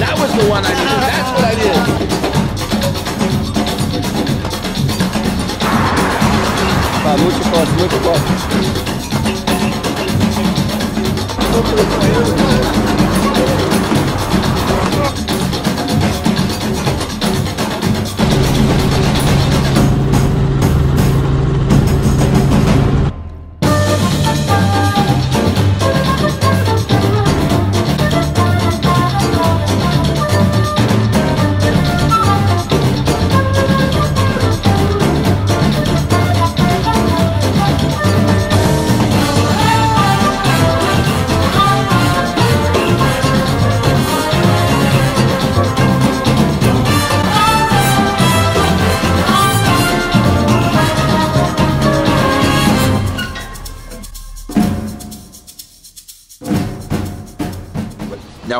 That was the one I did. That's what I did. Tá, muito forte, muito.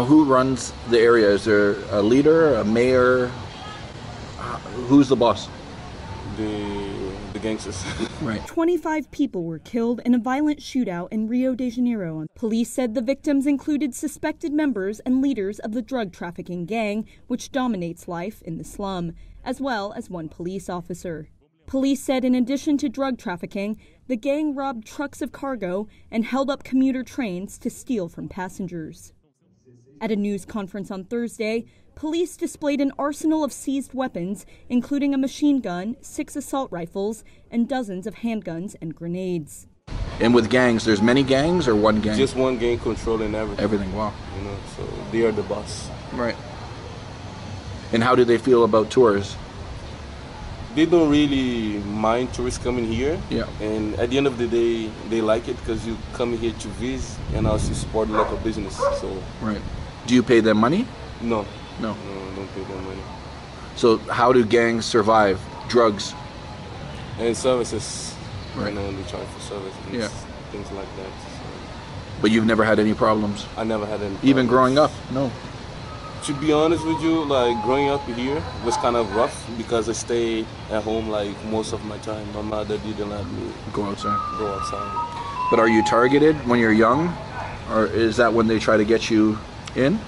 Now, who runs the area? Is there a leader, a mayor? Uh, Who's the boss? the the gangsters. Right. 25 people were killed in a violent shootout in Rio de Janeiro. Police said the victims included suspected members and leaders of the drug trafficking gang, which dominates life in the slum, as well as one police officer. Police said in addition to drug trafficking, the gang robbed trucks of cargo and held up commuter trains to steal from passengers. At a news conference on Thursday, police displayed an arsenal of seized weapons, including a machine gun, six assault rifles, and dozens of handguns and grenades. And with gangs, there's many gangs or one gang? Just one gang controlling everything. everything. Wow. You know, so they are the boss. Right. And how do they feel about tourists? They don't really mind tourists coming here. Yeah. And at the end of the day, they like it because you come here to visit and also support local business. So Right. Do you pay them money? no, No. no, don't pay them money. So how do gangs survive? Drugs. And services, Right. you know, they charge for service and Yeah. things like that. So But you've never had any problems? I never had any. Even growing up? No. To be honest with you, like growing up here was kind of rough because I stayed at home like most of my time. My mother didn't let me Go outside. go outside. But are you targeted when you're young? Or is that when they try to get you in?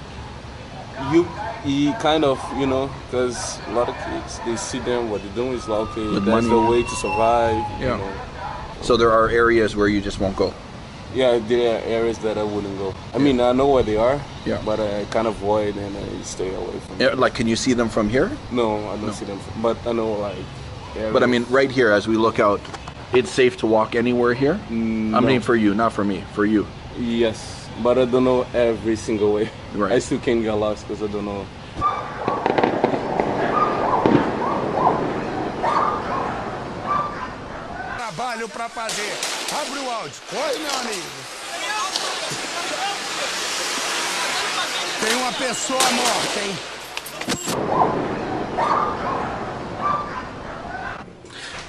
You, you kind of, you know, because a lot of kids they see them what they're doing is like, okay, With that's money. the way to survive. Yeah. You know. So there are areas where you just won't go. Yeah, there are areas that I wouldn't go. I mean, I know where they are. Yeah. But I kind of avoid and I stay away from. Yeah, them. Like, can you see them from here? No, I don't see them. But I know like. But I mean, right here, as we look out, it's safe to walk anywhere here. Mm, I No. mean, for you, not for me. For you. Yes, but I don't know every single way. Right. I still can't get lost because I don't know. Trabalho pra fazer. Abre o áudio. Oi, meu amigo. Tem uma pessoa morta, hein?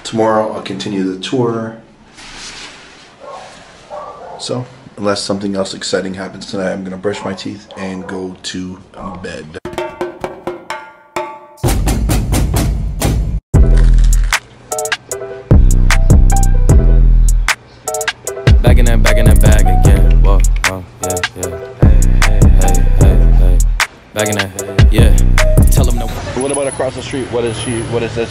Tomorrow I'll continue the tour. So, unless something else exciting happens tonight, I'm gonna brush my teeth and go to bed. Back in that, back in that bag again. Whoa, whoa, yeah, yeah. Hey, hey, hey, hey, hey. Back in that, yeah. Tell them no. What about across the street? What is she? What is this?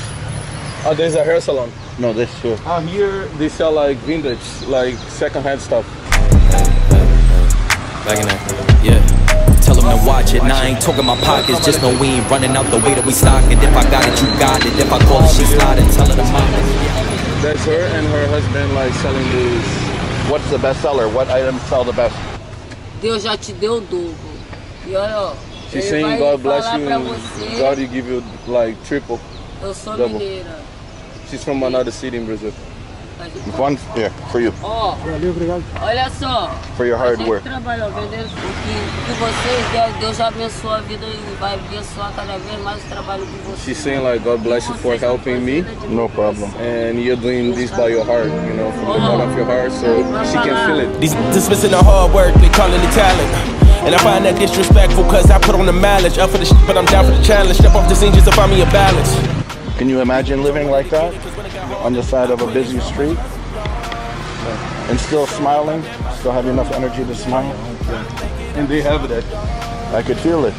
Oh, there's a hair salon. No, this here. Out here, they sell like vintage, like secondhand stuff. Back in that, yeah. Tell them to watch it. Now I ain't talking my pockets. Just know we ain't running out the way that we stock it. If I got it, you got it. If I call it, she sliding. Tell her to mind it. That's her and her husband like selling these. What's the best seller? What items sell the best? Deus já te deu o dobro. E olha, ó. She's saying God bless you and você, God you give you like triple. eu sou double. mineira. She's from another city in Brazil. One yeah, for you, Ó, Valeu, obrigado. olha só. for your hard work. trabalhou, vendendo o que, que vocês, Deus, Deus abençoa a vida e vai abençoar cada vez mais o trabalho de vocês. She's saying like God bless you for helping me. No problem. And you're doing this by your heart, you know, from the oh. bottom of your heart, so she can feel it. These dismissing the hard work, they calling it talent. And I find that disrespectful, cause I put on the mileage. Up for the shit, but I'm down for the challenge. Step off the scene just to find me a balance. Can you imagine living like that on the side of a busy street? And still smiling? Still have enough energy to smile? And they have that. I could feel it.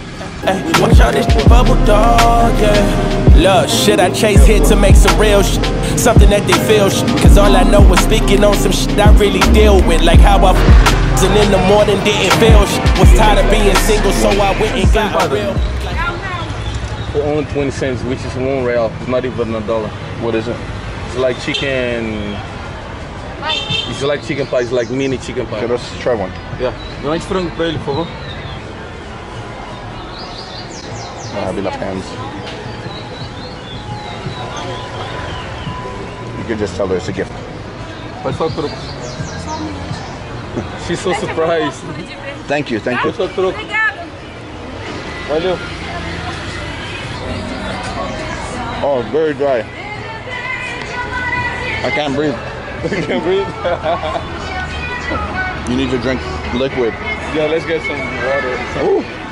Hey, watch out, this bubble dog, yeah. Look, shit, I chase hit to make some real shit. Something that they feel shit. Cause all I know is speaking on some shit I really deal with. Like how I f- and in the morning didn't feel shit. Was tired of being single, so I went and got a real. For only 20 cents, which is one real. It's not even a dollar. What is it? It's like chicken. It's like chicken pie. It's like mini chicken pie. Okay, let's try one. Yeah. Dá um de frango pra ele, por favor. I don't have enough hands. You can just tell her it's a gift. Pode só troco. She's so surprised. Thank you, thank you. Só troco. Valeu. Oh, very dry. I can't breathe. Can't breathe. You need to drink liquid. yeah, let's get some water. Ooh.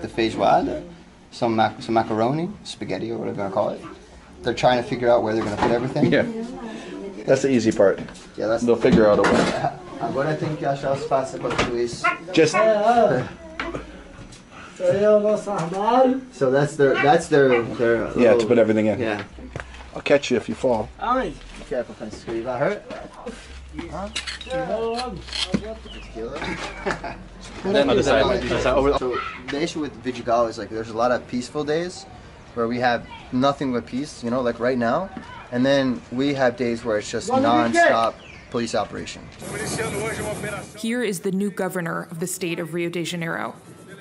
Like the feijoada, some mac- some macaroni, spaghetti, or whatever they're gonna call it. They're trying to figure out where they're gonna put everything. Yeah. That's the easy part. Yeah, that's. They'll figure out a way. Agora tem que achar os passos para tudo isso. Just So that's their that's their their. yeah, to put everything in. Yeah. I'll catch you if you fall. Be careful, Francisco. You got hurt? Other side, other side, over- So the issue with Vidigal is like there's a lot of peaceful days where we have nothing but peace, you know, like right now, and then we have days where it's just non-stop police operation. Here is the new governor of the state of Rio de Janeiro,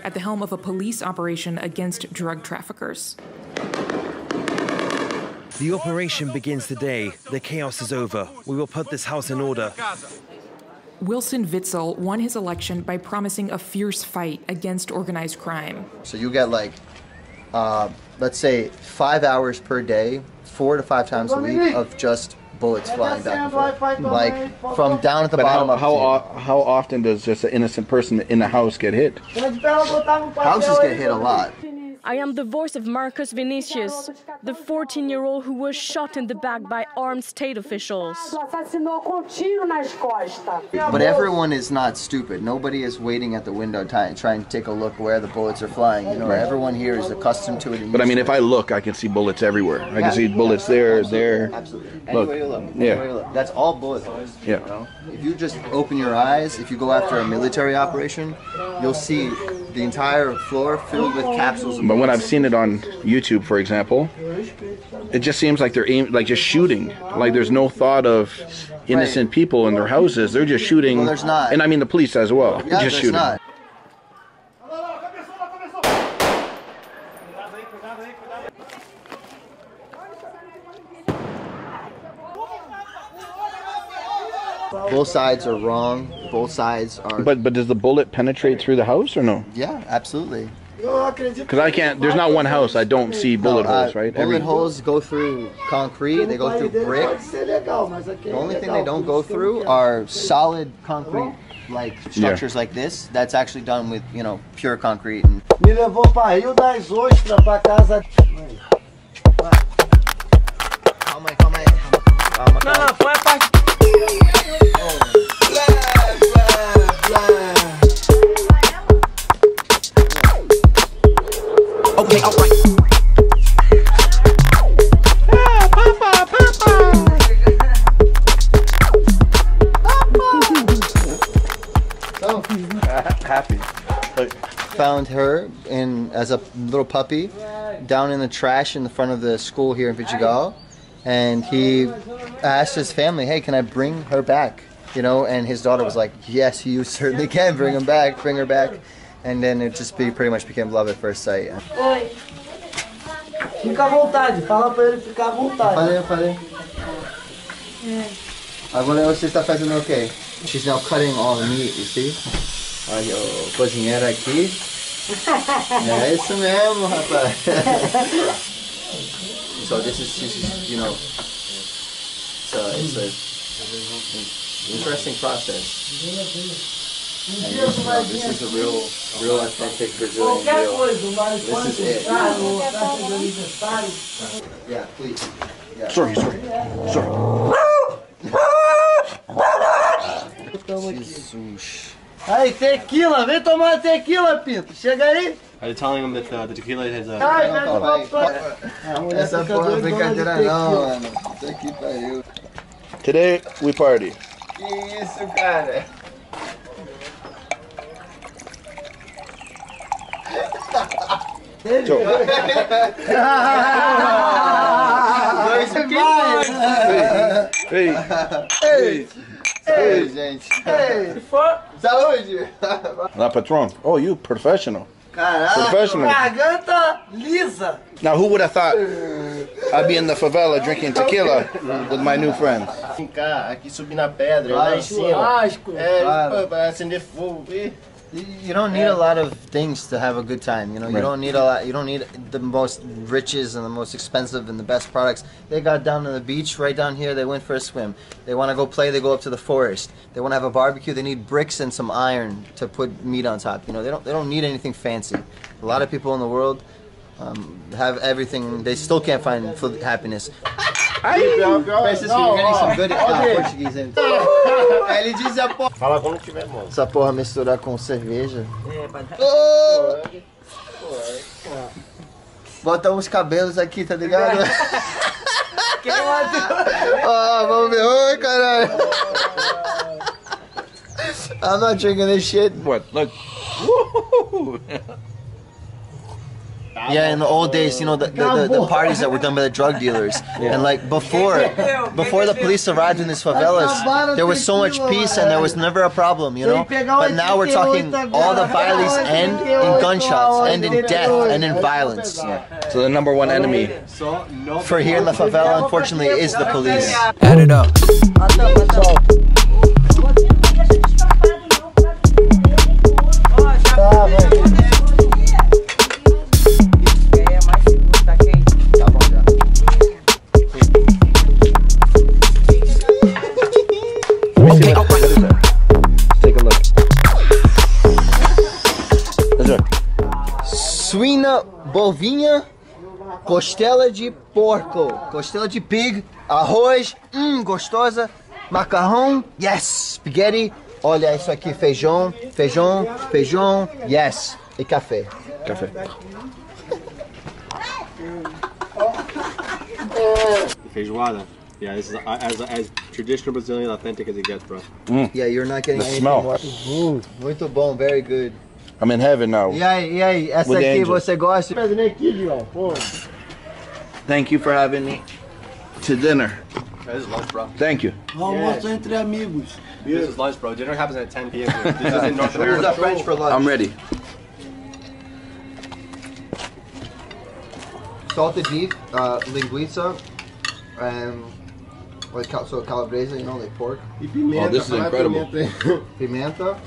at the helm of a police operation against drug traffickers. The operation begins today. The chaos is over. We will put this house in order. Wilson Witzel won his election by promising a fierce fight against organized crime. So you get like, uh, let's say five hours per day, four to five times a week of just bullets flying back and forth, like from down at the But bottom how up how, o- how often does just an innocent person in the house get hit? Houses get hit a lot. I am the voice of Marcus Vinicius, the 14 year old who was shot in the back by armed state officials. But everyone is not stupid. Nobody is waiting at the window trying, trying to take a look where the bullets are flying. You know, Right. everyone here is accustomed to it. But I mean, if. I look, I can see bullets everywhere. I Yeah. can see bullets there, there. Absolutely. Look. Anywhere you look. Yeah. Anywhere you look. That's all bullets. Yeah. You know? If you just open your eyes, if you go after a military operation, you'll see the entire floor filled with capsules. Of But when I've seen it on YouTube, for example, it just seems like they're aim- like just shooting. Like there's no thought of innocent people in their houses. They're just shooting. Well, there's not. And I mean the police as well. yeah, just there's shooting. not. Both sides are wrong. Both sides are. But but does the bullet penetrate through the house or no? yeah, absolutely. Because I can't. There's not one house I don't see bullet No, uh, holes, right? Bullet holes go through concrete. They go through brick. The only thing they don't go through are solid concrete, like structures like this. That's actually done with you know pure concrete. And Me levou pra Rio das Ostras, pra casa. Calma aí, calma aí. Calma, Não, não, foi a parte. Okay, alright. So happy. found her in as a little puppy down in the trash in the front of the school here in Vidigal, and he asked his family, "Hey, can I bring her back?" you know. And his daughter was like, "Yes, you certainly can bring him back, bring her back." And then it just be, pretty much became love at first sight. Oi. Fica à vontade, fala pra ele ficar à vontade. Falei, eu falei. Agora você está fazendo o quê? She's now cutting all the meat, you see? Olha o cozinheiro aqui. É isso mesmo, rapaz. so this is, this is you know, it's a, it's a interesting process. And this, you know, this is a real, real authentic Brazilian Qualquer grill. coisa, mas This is it. sai no festa de aniversário, Yeah, please. Yeah. Sorry, sorry, sorry. Jesus. Aí, tequila, vem tomar tequila, Pinto. Chega aí. Are you telling him that uh, the tequila has a... Ai, vai tomar pra... Essa porra é brincadeira não, mano. Isso aqui pariu. Today we party. Que isso, cara? Dois demais! hey, Ei! Ei, gente! Se for... Saúde! La Patron. Oh, you professional. Caraca! Professional. Garganta lisa. Now, who would have thought I'd be in the favela drinking tequila with my new friends? Aqui subir na pedra, lá em cima. É, acender fogo. Ih. You don't need a lot of things to have a good time. You know, you don't need a lot. You don't need the most riches and the most expensive and the best products. They got down to the beach right down here. They went for a swim. They want to go play. They go up to the forest. They want to have a barbecue. They need bricks and some iron to put meat on top. You know, they don't. They don't need anything fancy. A lot of people in the world um, have everything. They still can't find full happiness. Francisco, you're getting some good uh, Portuguese in. Ele diz a porra. Fala quando tiver bom. Essa porra misturar com cerveja. É, pra dar... Bota uns cabelos aqui, tá ligado? Quem matou? Ah, vamos ver. Oi, caralho. I'm not drinking this shit. What? Look. Yeah, in the old days, you know, the, the, the, the parties that were done by the drug dealers. And like before, before the police arrived in these favelas, there was so much peace and there was never a problem, you know? But now we're talking all the bailes end in gunshots, end in death, and in violence. So the number one enemy. For here in the favela, unfortunately, is the police. Add it up. Bovinha, costela de porco, costela de pig, arroz, hum, gostosa, macarrão, yes, spaghetti, olha isso aqui, feijão, feijão, feijão, yes, e café. Café. Feijoada. Yeah, this is as, as traditional Brazilian, authentic as it gets, bro. Yeah, you're not getting The anything smell. more. Muito bom, very good. I'm in heaven now. E aí, e aí, essa With aqui angels. você gosta? Pedro aqui, Leon. Pô. Thank you for having me to dinner. This is lunch, bro. Thank you. Almoço entre amigos. This is lunch, bro. Dinner happens at 10 p.m. This is in North America. the French for lunch. I'm ready. salted beef, uh, linguiça, and like cal- so calabresa, you know, like pork. Oh, this is incredible. pimenta. Pimenta.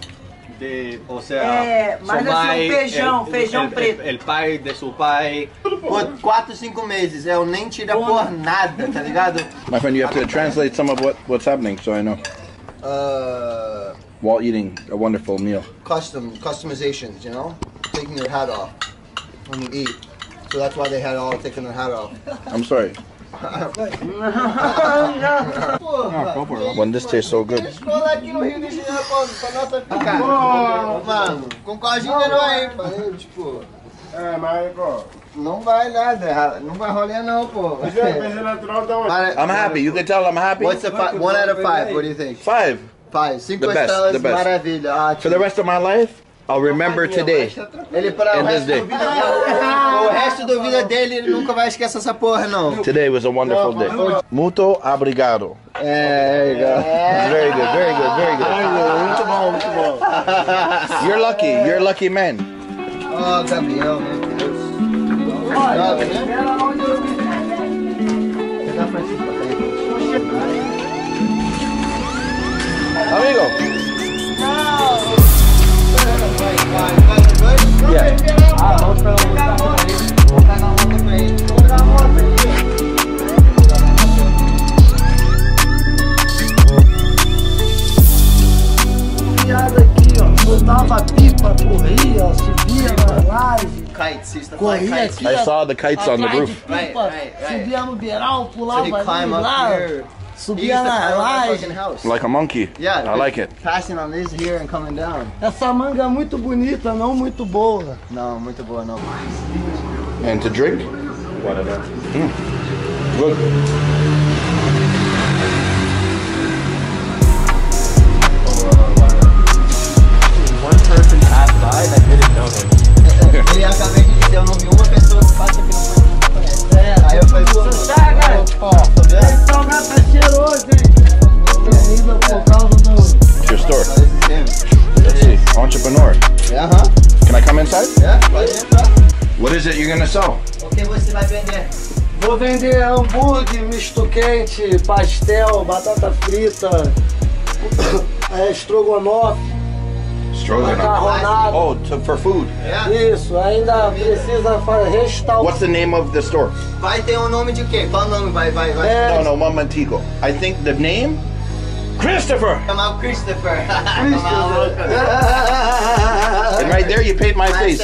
De, o sea, É, mas su assim, pai, um feijão, el- feijão el, preto. El, el pai de su pai. Por 4, 5 meses. Eu nem tira por nada, tá ligado? My friend, you have to translate some of what, what's happening so I know. Uh, While eating a wonderful meal. custom, customizations, you know? Taking your hat off when you eat. So that's why they had all taken their hat off. I'm sorry. When this tastes so good. Escola aqui no Rio de Janeiro pra, pra nossa cara. Mano, com cojinha não aí, falei, tipo. É, mas, pô. Não vai nada, não vai rolar não, pô. da Para- I'm happy. You can tell I'm happy. What's the fi- one out of five? What do you think? Five. Five. Cinco estrelas, maravilha. Ah, For the rest of my life, I'll remember today. Ele para o And this resto, day. vida, o resto da vida dele, ele nunca vai esquecer essa porra, não. Today was a wonderful day. Muito obrigado. there you go. Very good, very good, very good. Muito bom, muito bom. You're lucky. You're a lucky man. Oh, Gabriel, meu Deus. Olha, Sabe, né? Kites, used to fly kites. aqui. I saw the kites on the roof. Right, right, right. subia no beiral, So pulava he'd ali climb up here. Subia na laje. Like a monkey. Yeah, I like it. Passing on this here and coming down. Essa manga é muito bonita, não muito boa. Não, muito boa não. And to drink? Whatever. Good. One person passed by that didn't know him. Ele acabei de dizer, eu não vi uma pessoa que passa conhece. Aí eu falei, pô, chega, ó, tá vendo? Esse salgado tá cheiroso, hein? Ainda por causa do... It's your store. Let's see. Entrepreneur. Aham. Can I come inside? É, pode entrar. What is it you're gonna sell? O que você vai vender? Vou vender hambúrguer, misto quente, pastel, batata frita, é, estrogonofe, macarronada. Oh, to, for food. Isso, ainda precisa restaurar. What's the name of the store? Vai ter um nome de quê? Qual nome vai, vai, vai? É. No, no, Mamantico. I think the name? Christopher! Come o Christopher. Tá And right there you paint my face.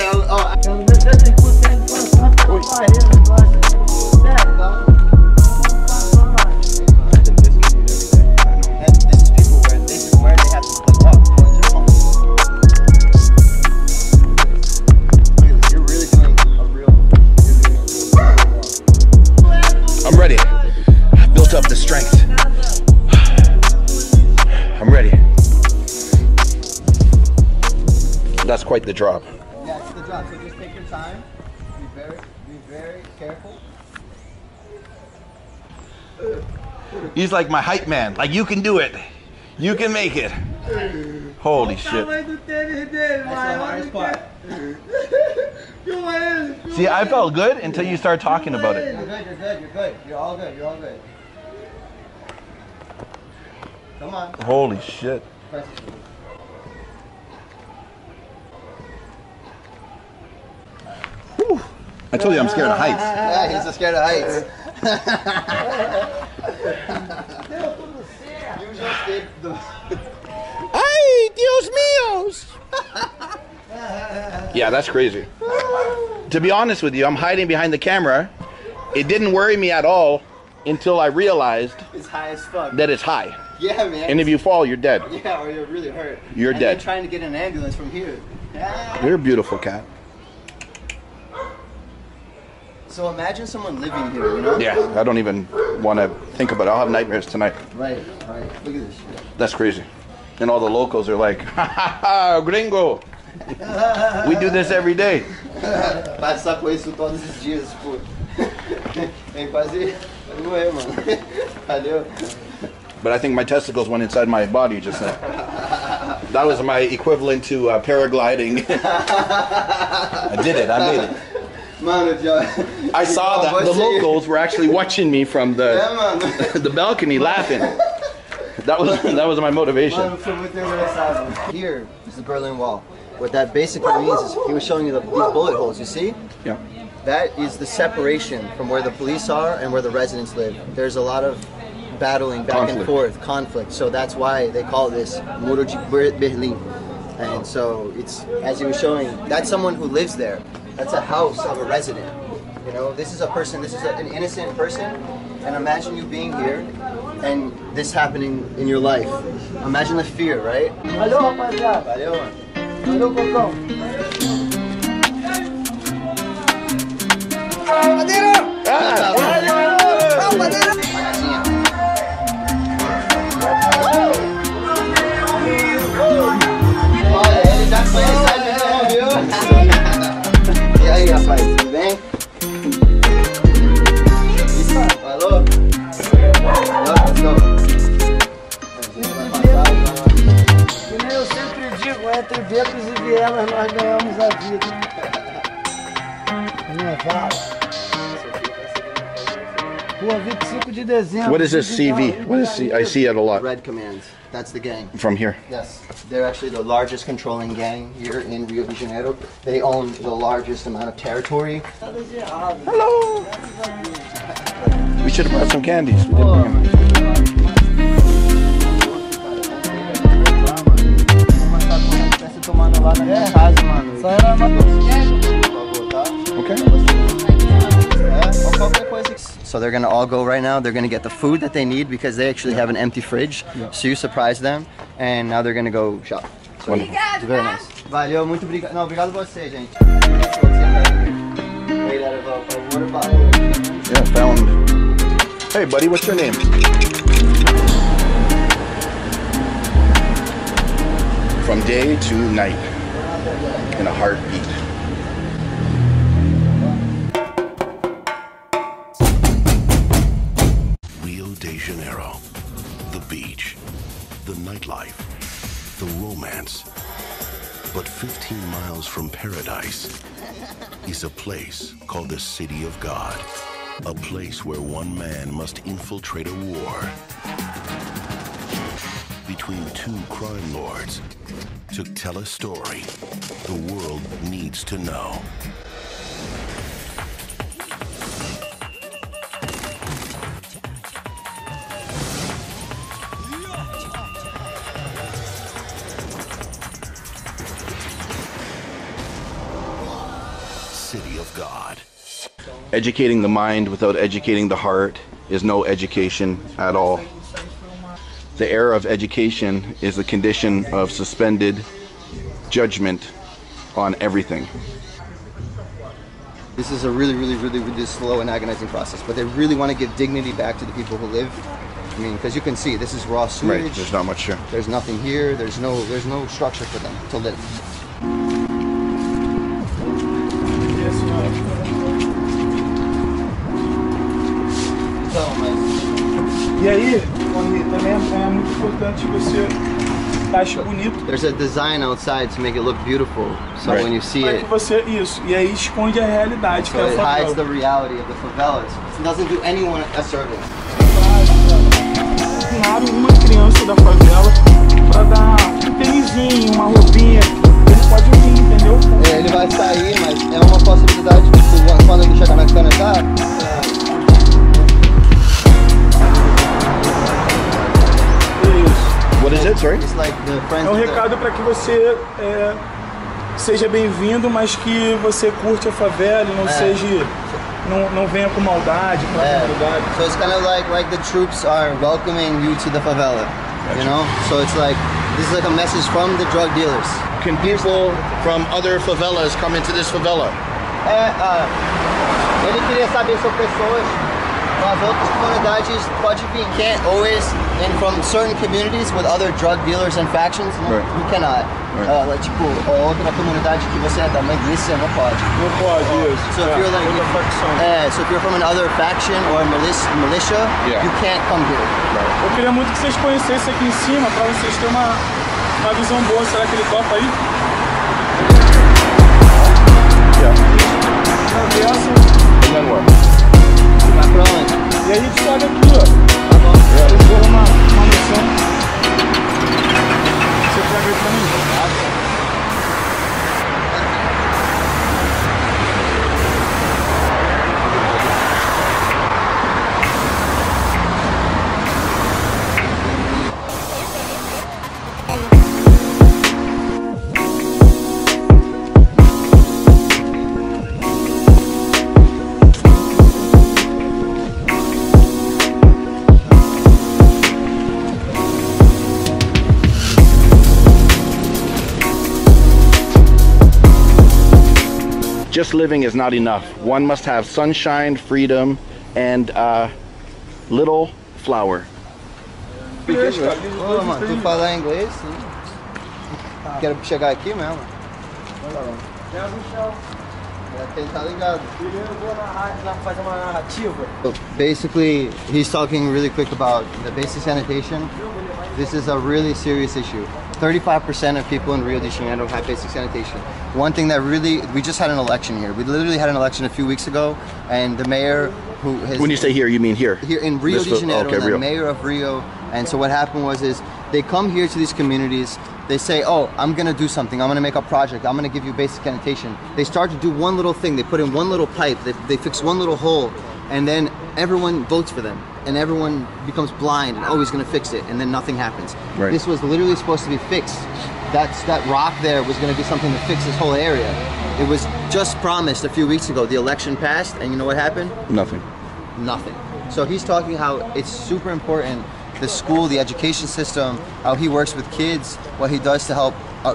The drop. Yeah, it's the drop. So just take your time. Be very, be very careful. He's like my hype man. Like you can do it. You can make it. Holy shit. do tênis dele, That's the hardest part. Filma ele. filma See, I felt good until you start talking about it. You're good. You're good. You're good. You're all good. You're all good. Come on. Holy shit. I told you I'm scared of heights. Yeah, he's so scared of heights. you just did the. Ay, Dios míos. Yeah, that's crazy. To be honest with you, I'm hiding behind the camera. It didn't worry me at all until I realized It's high as fuck. that it's high. Yeah, man. And if you fall, you're dead. Yeah, or you're really hurt. You're and dead. Trying to get an ambulance from here. You're a beautiful cat. So imagine someone living here, you know? Yeah, I don't even want to think about it. I'll have nightmares tonight. Right, right. Look at this shit. That's crazy. And all the locals are like, ha ha ha, gringo. We do this every day. Passar com isso todos os dias, tipo. Vem quase. Morrer, mano. Valeu. But I think my testicles went inside my body just now. That was my equivalent to uh, paragliding. I did it. I made it. I saw that the locals were actually watching me from the the balcony laughing. That was that was my motivation. Mano, foi muito engraçado. Here is the Berlin Wall. What that basically means is he was showing you the, these bullet holes, you see? Yeah. That is the separation from where the police are and where the residents live. There's a lot of battling back and forth, conflict. So that's why they call this Muro Berlin. And so it's, as he was showing, that's someone who lives there. That's a house of a resident. You know, this is a person, this is a, an innocent person. And imagine you being here and this happening in your life. Imagine the fear, right? Valeu, rapaziada. Valeu, mano. Valeu, Cocão. Delas nós ganhamos a vida. Minha vala. 25 de dezembro. What is this CV? What is C? I see it a lot. Red Command. That's the gang. From here. Yes, they're actually the largest controlling gang here in Rio de Janeiro. They own the largest amount of territory. Hello. We should have brought some candies. Lá na minha casa, mano. Só era uma Okay. So they're gonna all go right now. They're gonna get the food that they need because they actually have an empty fridge. So you surprise them, and now they're gonna go shop. So it's very nice. Valeu, muito obrigado. Não, obrigado você, gente. Made out of a, a water bottle. Yeah, found. Hey, buddy, what's your name? From day to night, in a heartbeat. Rio de Janeiro. The beach, the nightlife, the romance. But 15 miles from paradise is a place called the City of God. A place where one man must infiltrate a war between two crime lords to tell a story the world needs to know. City of God. Educating the mind without educating the heart is no education at all. The era of education is the condition of suspended judgment on everything. This is a really, really, really, really slow and agonizing process, but they really want to give dignity back to the people who live. I mean, because you can see this is raw sewage. Right, there's not much here. There's nothing here. There's no, there's no structure for them to live. Então, mas muito importante você ache bonito. there's a design outside to make it look beautiful. So when you see Para it, que você isso. E aí esconde a realidade, que so é a it hides the reality of the favelas. It doesn't do anyone a service. Ensinaram uma criança da favela pra dar um tênisinho, uma roupinha. Ele pode vir, entendeu? É, ele vai sair, mas é uma possibilidade tipo, quando ele chegar na Canadá. What is it, sorry? It's like the friends É um recado para que você é, seja bem-vindo, mas que você curte a favela e não É. seja. Não, não venha com maldade, com Yeah. criminalidade. So it's kind of like like the troops are welcoming you to the favela, you know. So it's like this is like a message from the drug dealers. Can people from other favelas come into this favela? É, ah, ele queria saber sobre pessoas das outras comunidades pode vir. Can't always in from certain communities with other drug dealers and factions. No, Right. you cannot. Right. Uh, like, tipo, outra comunidade que você é da milícia não pode. Não pode, isso. So if you're like, outra facção. é, so if you're from another faction or militia, militia Yeah. you can't come here. Eu queria muito que vocês conhecessem aqui em cima para vocês terem uma, uma visão boa. Será que ele topa aí? Atravessa And then what? Vai pra onde? e aí a gente sobe aqui, ó. Tá bom. Eu vou uma, uma Just living is not enough. One must have sunshine, freedom, and uh, little flower. Mano, tu falar inglês? Quero chegar aqui basically, he's talking really quick about the basic sanitation. This is a really serious issue. 35% of people in Rio de Janeiro have basic sanitation. One thing that really, we just had an election here. We literally had an election a few weeks ago, and the mayor who has When you say here, you mean here? here in Rio de Janeiro, okay, the mayor of Rio. And so what happened was is they come here to these communities. They say, "Oh, I'm gonna do something. I'm gonna make a project. I'm gonna give you basic sanitation." They start to do one little thing. They put in one little pipe. They, they fix one little hole, and then everyone votes for them, and everyone becomes blind and oh, he's gonna fix it, and then nothing happens. Right. This was literally supposed to be fixed. That's that rock there was gonna be something to fix this whole area. It was just promised a few weeks ago. The election passed, and you know what happened? Nothing. nothing. So he's talking how it's super important the school, the education system, how he works with kids, what he does to help uh,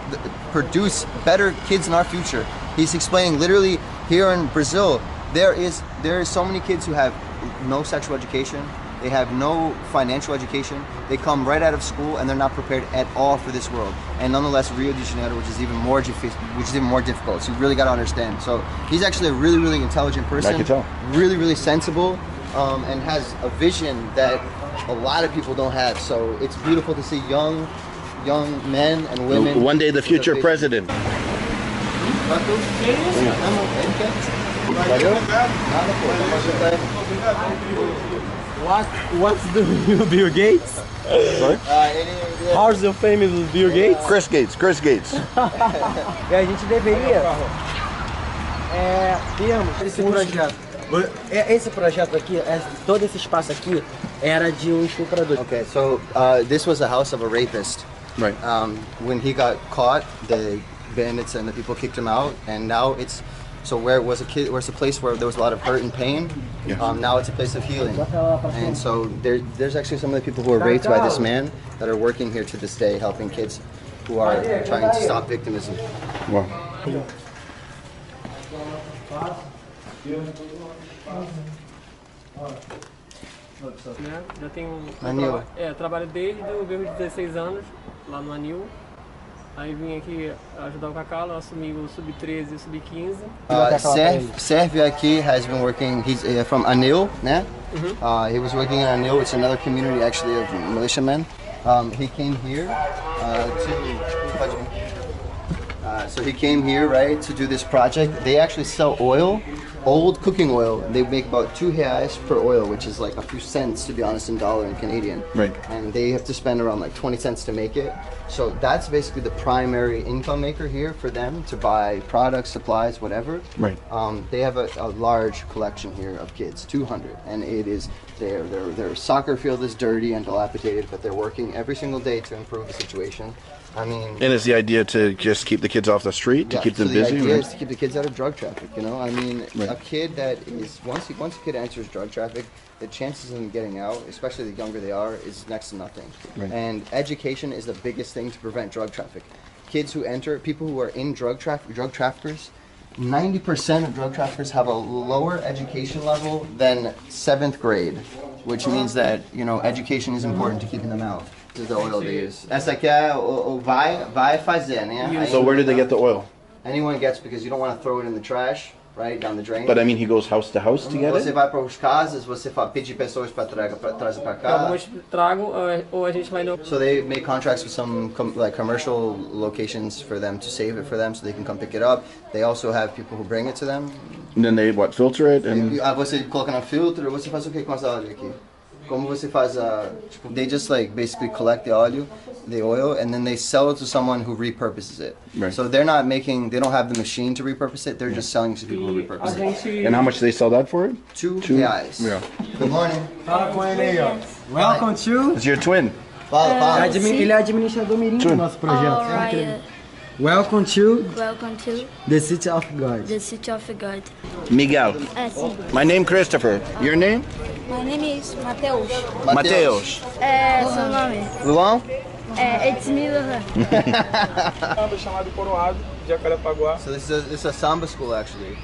produce better kids in our future. He's explaining literally here in Brazil, there is there is so many kids who have no sexual education. They have no financial education. They come right out of school and they're not prepared at all for this world. And nonetheless, Rio de Janeiro, which is even more which is even more difficult. So you really got to understand. So he's actually a really, really intelligent person. I can tell. Really, really sensible, um, and has a vision that a lot of people don't have. So it's beautiful to see young, young men and women. One day the with a future vision. president. What, what's the new Bill Gates? Sorry? How's the famous Bill Gates? Chris Gates, Chris Gates. E a gente deveria é, termos esse projeto. É, Esse projeto aqui, é- todo esse espaço aqui era de um estuprador. Okay, so uh, this was a house of a rapist. Right. Um, when he got caught, the bandits and the people kicked him out, and now it's so where it was a kid, where it's a place where there was a lot of hurt and pain. Yes. Um, now it's a place of healing, and so there, there's actually some of the people who were raped by this man that are working here to this day, helping kids who are trying to stop victimism. Wow. né? Já tenho. Anil. É, eu trabalho desde os meus 16 anos lá no Anil. Aí vim aqui ajudar o Cacau, eu assumi o Sub-13 e o Sub-15. Uh, Serv, Servio aqui has been working. He's uh, from Anil, né? Uh, he was working in Anil. It's another community actually of militiamen. Um, he came here uh, to. Uh, so he came here, right, to do this project. They actually sell oil, old cooking oil. They make about two reais per oil, which is like a few cents, to be honest, in dollar and Canadian. Right. And they have to spend around like 20 cents to make it. So that's basically the primary income maker here for them to buy products, supplies, whatever. Right. Um, they have a, a large collection here of kids, 200, and it is their their their soccer field is dirty and dilapidated, but they're working every single day to improve the situation. I mean, And is the idea to just keep the kids off the street, to yeah, keep so them the busy? idea right? is to keep the kids out of drug traffic. You know, I mean, Right. a kid that is once he, once a kid enters drug traffic, the chances of them getting out, especially the younger they are, is next to nothing. Right. And education is the biggest thing to prevent drug traffic. Kids who enter, people who are in drug traffic, drug traffickers. 90% of drug traffickers have a lower education level than seventh grade, which means that you know education is important to keeping them out. This is the oil they use. Essa aqui é o, o vai, vai fazer, né? So where did they get the oil? Anyone gets because you don't want to throw it in the trash, right, down the drain. But I mean, he goes house to house to get Você vai para as casas, você pede pessoas para trazer para trazer para cá. Algumas tragam ou- ou a gente vai no. So they make contracts with some com- like commercial locations for them to save it for them, so they can come pick it up. They also have people who bring it to them. And then they, what, filter it? And Ah, você coloca no filtro, você faz o que com essa óleo aqui? Como você faz a, tipo, they just like basically collect the oil, the oil, and then they sell it to someone who repurposes it. Right. So they're not making, they don't have the machine to repurpose it. They're just selling to people who repurpose it. And how much do they sell that for? Two, Two reais. Yeah. Good morning. Fala com ele aí, ó. Welcome to... It's your twin. Fala, fala. Admi- Ele é administrador mirim do nosso projeto. Alright. Welcome to Welcome to the City of God. the City of God. Miguel. É. My name is Christopher. Your name? My name is Mateus. Mateus. É, seu nome? Luan? É, it's me, Lohan. Samba chamado Coroado, de Jacarepaguá. So this is a, this is a samba school actually.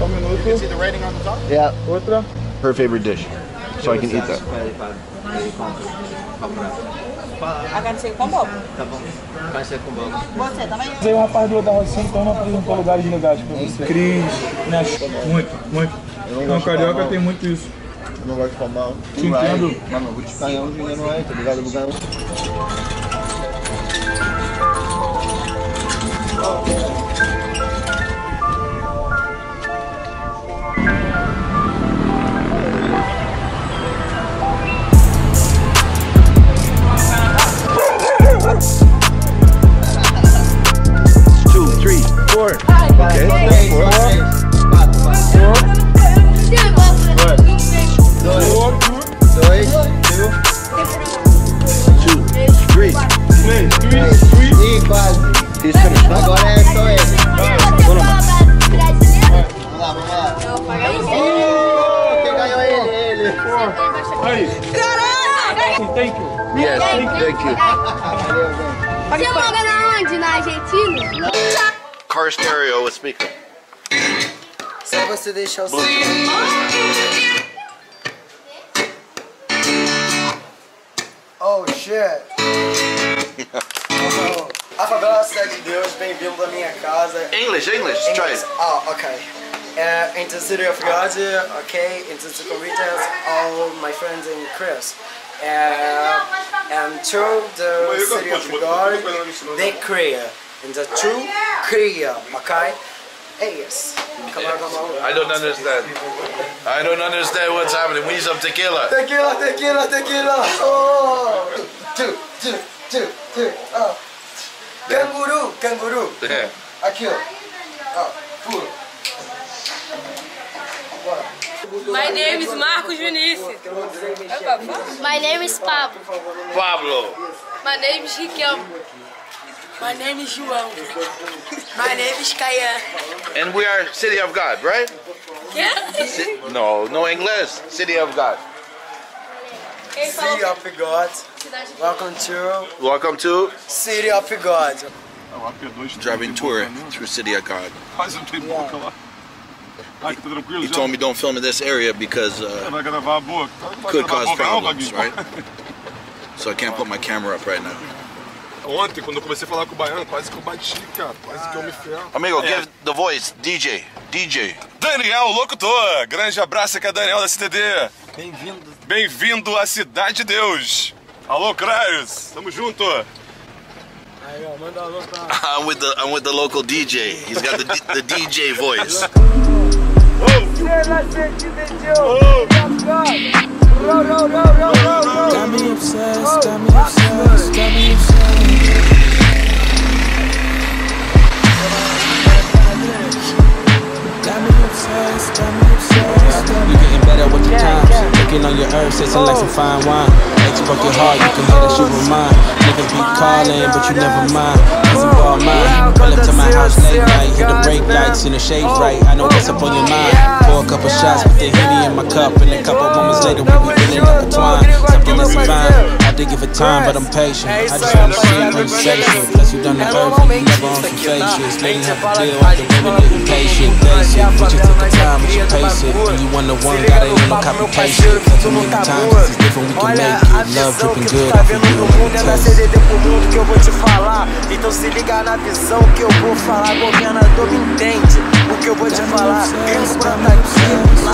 Um minuto. You can see the writing on the top? Yeah. Outra. Her favorite dish. So I can eat that. Agora sei com bobo. Tá bom. Vai ser com bobo. Você também? Você é um rapaz do da Rocinha, então não apresentou lugares legais pra você. Cris, né? Muito, muito. Não, carioca tem muito isso. Não gosto de pão Te entendo. Mano, vou te ganhar um dinheiro aí, tá ligado? Eu vou ganhar um. You. Você mora na onde? Na Argentina? Car stereo with speaker. Só você deixar o Oh shit! A favela Cidade de Deus, bem-vindo à minha casa. English, English, try it. Oh, okay. Uh, into City of God, okay, into Securitas, all my friends in Chris. Uh, and to the City of God, they Korea. And the true Korea, okay? Yes. Come on, come on. I don't understand. I don't understand what's happening. We need some tequila. Tequila, tequila, tequila. Oh, two, two, two, two. Oh. Canguru, canguru. Yeah. Aqui, ó. Ó, puro. My name is Marcos Vinícius. My name is Pablo. Pablo. My name is Riquelme. My name is João. My name is Caian. And we are City of God, right? Yeah? Ci- no, no English. City of God. City of God. Welcome to Welcome to City of God. driving tour through City of God. Faz um tempo boca lá. He já? told me don't film in this area because uh, could cause problems, right? So I can't put my camera up right now. Ontem, quando eu comecei a falar com o baiano, quase que eu bati, cara. Quase que eu me ferro. Amigo, É. give the voice, DJ, DJ. Daniel Locutor, grande abraço aqui é Daniel da CTD. Bem-vindo. Bem-vindo à Cidade de Deus. Alô, Craios, tamo junto. Aí, ó, manda alô pra... I'm with the I'm with the local DJ. He's got the the DJ voice. Got me obsessed, got me obsessed, got me obsessed. Got me obsessed, got me obsessed. You getting better with the times. Looking on your earth, tasting like some fine wine. Ex broke your heart, you can hear that shit with mine. Niggas be calling, but you never mind. Cause you all mine. Pull up to my house late night, hit the brake lights and the shades right. I know what's up on your mind. Pour a couple shots, put the henny in my cup, and a couple moments later we be feeling up twine. Something that's divine. I dig it for time, but I'm patient. I just wanna see you you say shit. Plus you done the earth and you never on some fake shit. Lady have to deal with the women getting patient. Basic, but you take the time, but you pace it. When you one to one, gotta no copy paste shit. Too many times is different, we can make it. Love dripping good off of you. mundo é da CDD pro mundo que eu vou te falar. Então se liga na visão que eu vou falar. Governador me entende o que eu vou te falar. Gringo brota aqui,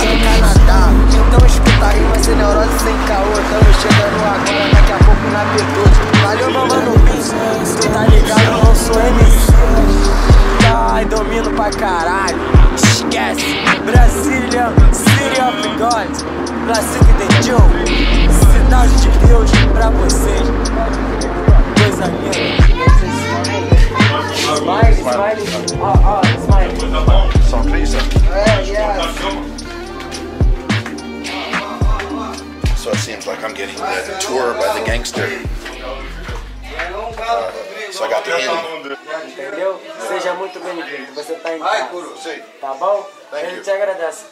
Pra City de Joe. Cidade de Deus pra vocês. Coisa linda. Smile, smile. Ó, ó, smile. Sorpresa. É, yes. So it seems like I'm getting the tour by the gangster. Uh, in. Entendeu? Seja muito bem-vindo. Você tá em casa. Tá bom? Ele te agradece.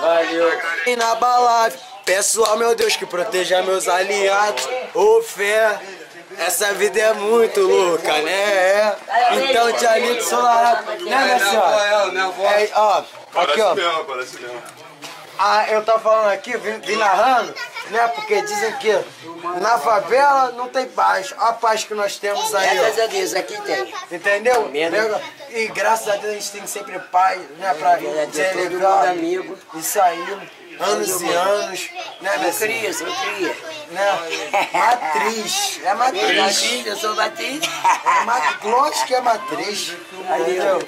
Valeu. E na balada, peço ao meu Deus que proteja meus aliados. Ô fé, essa vida é muito louca, né? É. Então te alinho solarado. Né, minha senhora? É, ó, aqui, ó. mesmo, parece mesmo. Ah, eu tô falando aqui, vim, vim narrando, né? Porque dizem que na favela não tem paz. Olha a paz que nós temos aí. Graças a Deus, aqui tem. Entendeu? Amém. Nega? E graças a Deus a gente tem sempre paz, né? Pra ser todo legal. amigo. Isso aí, anos e anos. Né, minha Eu cria, eu cria. Né? Matriz. É matriz. Matriz, eu sou matriz. É matriz. Lógico que é matriz. Entendeu?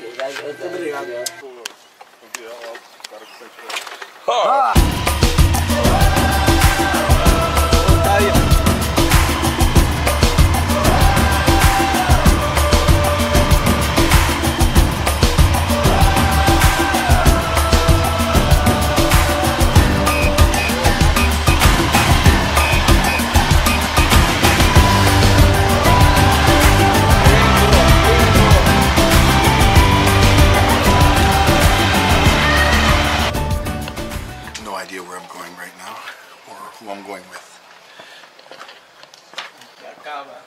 Muito obrigado. No who I'm going with. Acaba.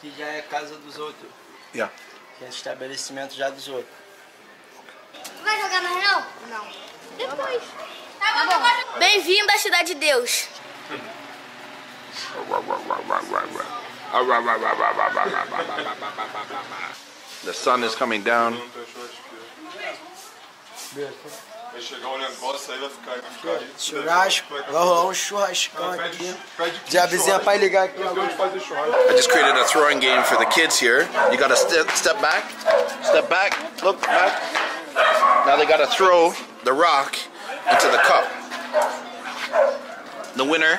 Que já é casa dos outros. Yeah. Que é estabelecimento já dos outros. Vai jogar na real? Não. Depois. Tá bom. Bem-vindo à Cidade de Deus. The sun is coming down. Vai chegar um negócio aí, vai ficar, vai ficar aí. Churrasco. Vai rolar um churrascão aqui. Já avisei pai ligar aqui. I just created a throwing game for the kids here. You gotta step, step back, step back, look back. Now they gotta throw the rock into the cup. The winner,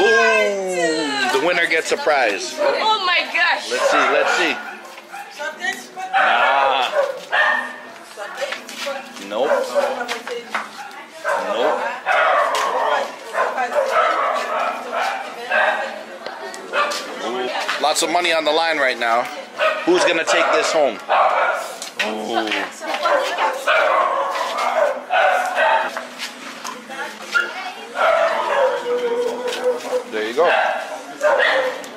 ooh, the winner gets a prize. Oh my gosh. Let's see, let's see. Ah. Nope. Nope. Lots of money on the line right now. Who's gonna take this home? Ooh. There you go.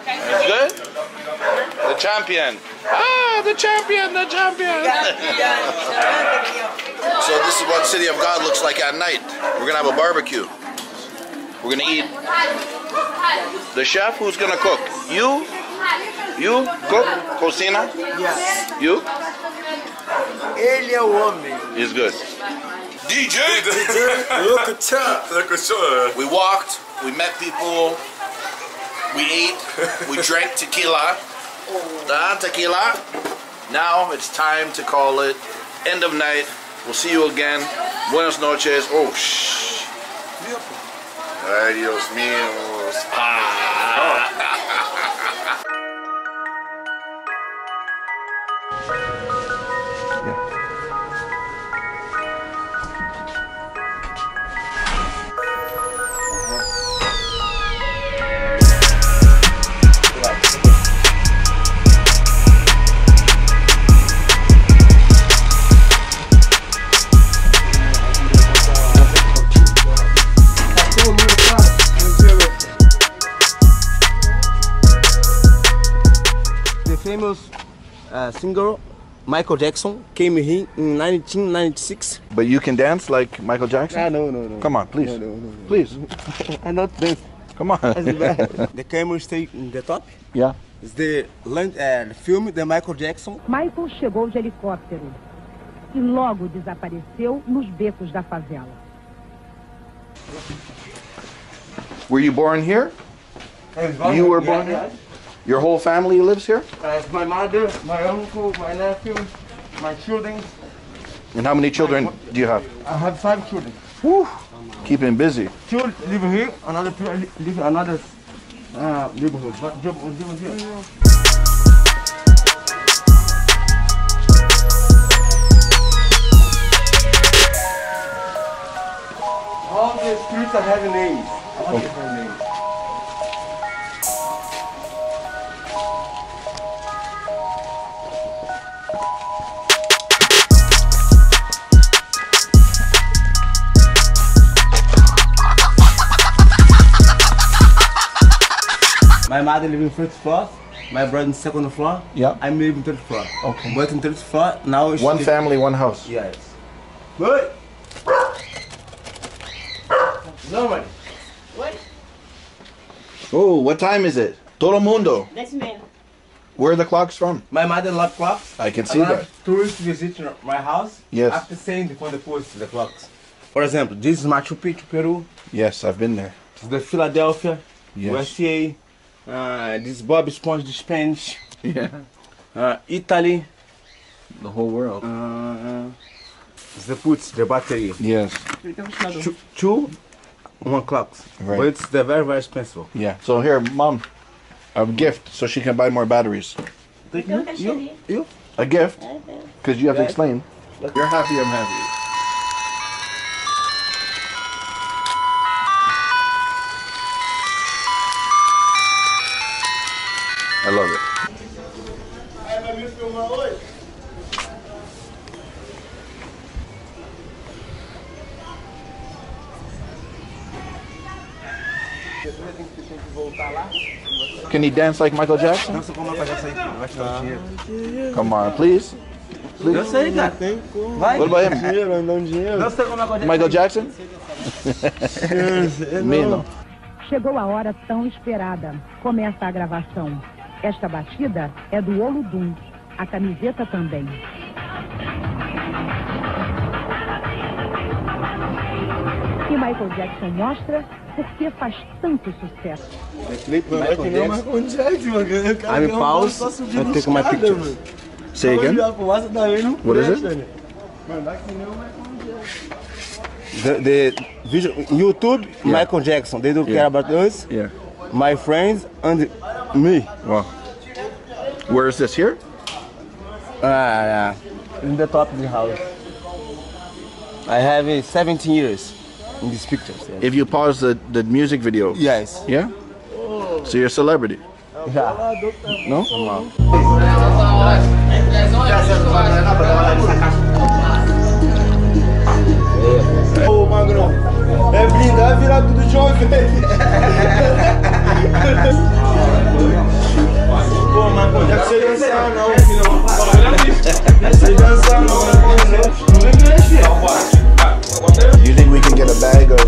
That's good. The champion. Ah, the champion, the champion. so this is what City of God looks like at night. We're gonna have a barbecue. We're gonna eat. The chef, who's gonna cook? You? You cook? Cocina? Yes. You? Ele é o homem. He's good. DJ! Look at Look We walked, we met people, we ate, we drank tequila. Ah, tequila. Now it's time to call it end of night. We'll see you again. Buenas noches. Oh, shh. Ay, Dios mío. Ah. Famous uh, singer Michael Jackson came here in 1996. But you can dance like Michael Jackson? Ah, no, no, no. Come on, please. No, no, no. Please. I not dance. Come on. The camera stay in the top. Yeah. It's the land, uh, the film the Michael Jackson. Michael chegou de helicóptero e logo desapareceu nos becos da favela. Were you born here? You were born here? Your whole family lives here? Uh, my mother, my uncle, my nephew, my children. And how many children do you have? I have five children. Woo. Keeping busy. Two live here, another two live in another uh, neighborhood. But job live here. All the streets are having names. Okay. My mother live in first floor. My brother in second floor. Yeah. I live in third floor. Okay. Work in third floor. Now she One family, one house. Yes. Good. No money. What? Oh, what time is it? Todo mundo. That's me. Where are the clocks from? My mother love clocks. I can see A that. of Tourists visit my house. Yes. After saying before the post the clocks. For example, this is Machu Picchu, Peru. Yes, I've been there. This is the Philadelphia, Yes. USA. Uh, this is Bob Esponja, the Spanish. Yeah. Uh, Italy. The whole world. Uh, it's the puts, the battery. Yes. Two, two one clocks. Right. But it's they're very, very expensive. Yeah. So here, mom, a gift so she can buy more batteries. Thank you. You, you. A gift, because you have to explain. You're happy, I'm happy. Can he dance like Michael Jackson? Dança como Michael Jackson aí, um dinheiro. Come on, please. please. Dança aí, cara. Vai. What about him? Dinheiro, não dinheiro. Dança como Michael Michael Jackson. Jackson? Me no. Chegou a hora tão esperada. Começa a gravação. Esta batida é do Oludum. A camiseta também. E Michael Jackson mostra por que faz tanto sucesso. Não é que nem o Michael Jackson, mano. O cara I'm ganhou um pause só subindo and take os my caras, pictures. mano. Say Só again? olhar a fumaça daí não What is it? presta, né? Mano, dá que nem o Michael Jackson. The, the video, YouTube, Michael Jackson. They don't care Yeah. about us. Yeah. My friends and me. Wow. Where is this here? Ah, yeah. In the top of the house. I have uh, 17 years in these pictures. yes. If you pause the, the music video. Yes. Yeah? So you're a celebrity? Yeah. No? Ô, Magrão, é blindar e virar tudo jovem. Pô, mas quando é que você dançar, não, filho? Você dançar, não, né? Não é grande, Do you think we can get a bag of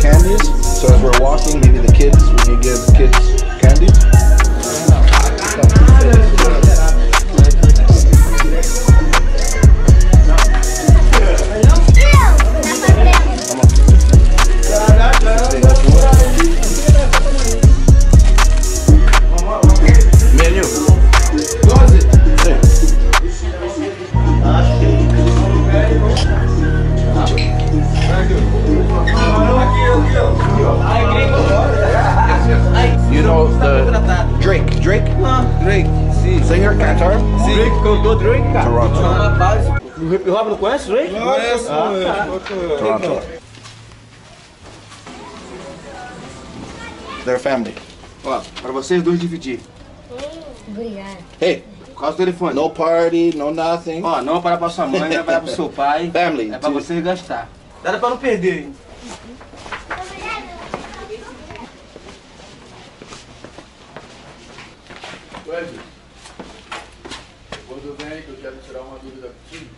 candies? So as we're walking, maybe the kids, we can give the kids candy? Vocês dois dividir. Obrigada. Hey, Por causa do telefone. no party, no nothing. Ó, não vai parar pra sua mãe, não vai parar pro seu pai. Family. É pra vocês gastar. Dá pra não perder, hein? Quando vem que eu quero tirar uma dúvida contigo.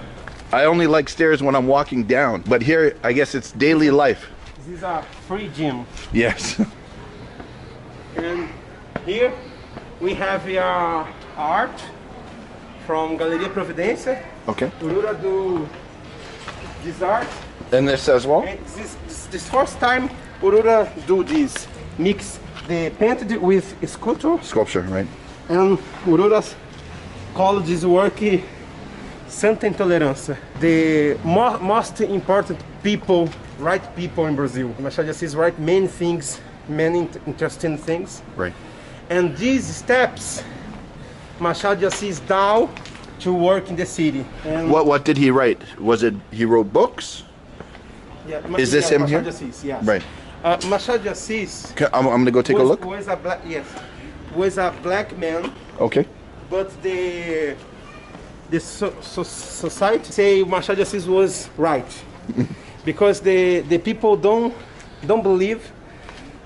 I only like stairs when I'm walking down, but here I guess it's daily life. This is a free gym. Yes. And here we have uh, art from Galeria Providência. Okay. Urura do this art. And this as well? And this, this, this first time Urura do this. Mix the painted with sculpture. Sculpture, right? And Urura call this work Santa Intolerância. The mo most important people, right people in Brazil. Machado de Assis write many things, many int- interesting things. Right. And these steps, Machado de Assis down to work in the city. And What what did he write? Was it he wrote books? Yeah, Ma- Is this yeah, him Machado here? Assis, yes. Right. Uh, Machado de Assis. I'm, I'm gonna go take a look. Was a black, yes, was a black man, Okay. but the the so, so, society say Machado de Assis was right because the the people don't don't believe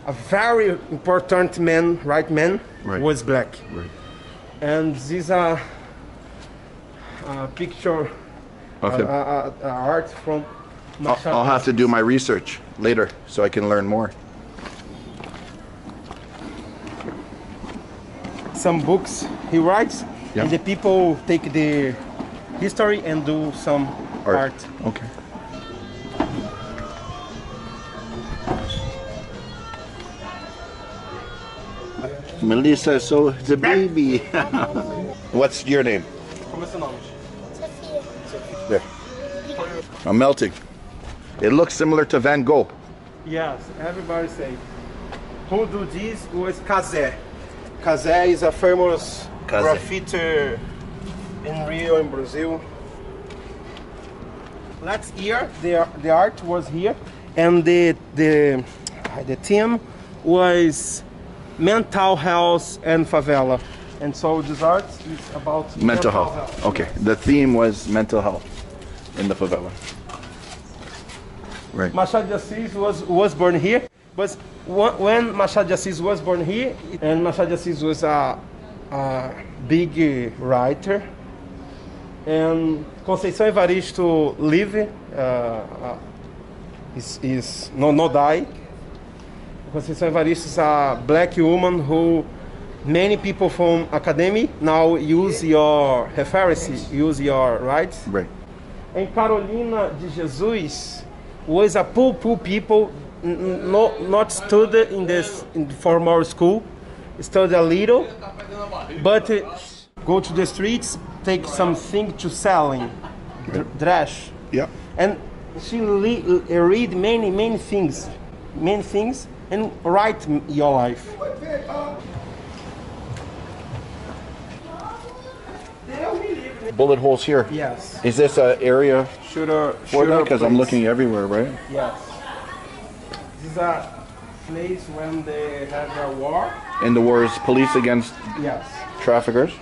a very important man, right man, Right. was black. Right. And this is a, a picture, Of uh, him. uh, uh, art from I'll, I'll have to do my research later so I can learn more. some books he writes, Yeah. and the people take the history and do some Art. art. Okay. Melissa, so it's a baby. What's your name? Como é? There. I'm melting. It looks similar to Van Gogh. Yes, everybody say. Who do this was Kazé. Kazé is a famous Kazé. Graffiti in Rio, in Brazil. Last year, the, the art was here, and the the the theme was mental health and favela. And so this art is about Mental health. Okay. The theme was mental health. in the favela. Right. Machado de Assis was, was born here, but when Machado de Assis was born here, and Machado de Assis was a, a big writer, and Conceição Evaristo live, uh, uh, is, is no, no die. Conceição Evaristo is a black woman who many people from academy now use your reference, use your rights. Right. And Carolina de Jesus was a poor, poor people, n- n- no, not studied in this in formal school, studied a little, but uh, go to the streets, take something to selling, dr- trash. Yeah. And she le- uh, read many, many things, many things, and write your life. Bullet holes here. Yes. Is this an area Shooter, for that? shooter Because I'm looking everywhere, right? Yes. This is a place when they had a war. And the war is police against Yes. traffickers.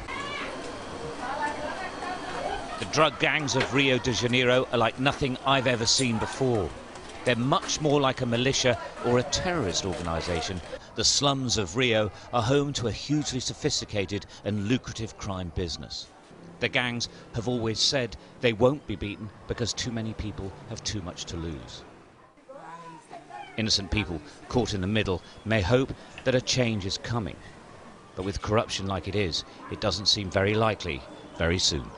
The drug gangs of Rio de Janeiro are like nothing I've ever seen before. They're much more like a militia or a terrorist organisation. The slums of Rio are home to a hugely sophisticated and lucrative crime business. The gangs have always said they won't be beaten because too many people have too much to lose. Innocent people caught in the middle may hope that a change is coming. But with corruption like it is, it doesn't seem very likely very soon.